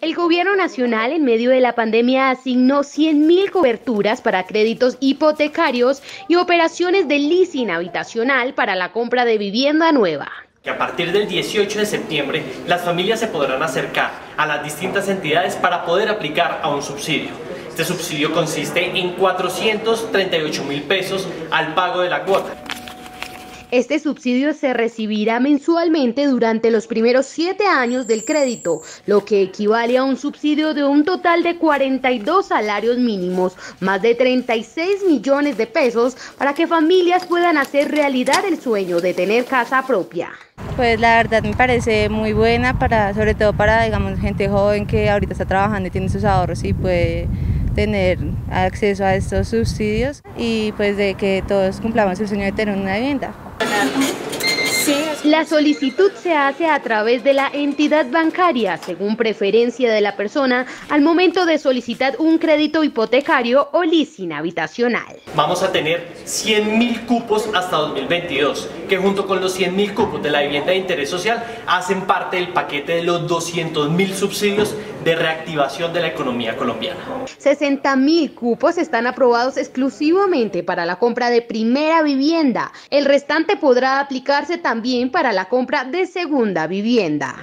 El gobierno nacional en medio de la pandemia asignó 100 mil coberturas para créditos hipotecarios y operaciones de leasing habitacional para la compra de vivienda nueva que a partir del 18 de septiembre las familias se podrán acercar a las distintas entidades para poder aplicar a un subsidio. Este subsidio consiste en 438 mil pesos al pago de la cuota. Este subsidio se recibirá mensualmente durante los primeros siete años del crédito, lo que equivale a un subsidio de un total de 42 salarios mínimos, más de 36 millones de pesos para que familias puedan hacer realidad el sueño de tener casa propia. Pues la verdad me parece muy buena para, sobre todo para digamos gente joven que ahorita está trabajando y tiene sus ahorros y puede tener acceso a estos subsidios y pues de que todos cumplamos el sueño de tener una vivienda. La solicitud se hace a través de la entidad bancaria, según preferencia de la persona, al momento de solicitar un crédito hipotecario o leasing habitacional. Vamos a tener 100 mil cupos hasta 2022, que junto con los 100 mil cupos de la vivienda de interés social hacen parte del paquete de los 200 mil subsidios de reactivación de la economía colombiana. 60 mil cupos están aprobados exclusivamente para la compra de primera vivienda. El restante podrá aplicarse también para la compra de segunda vivienda.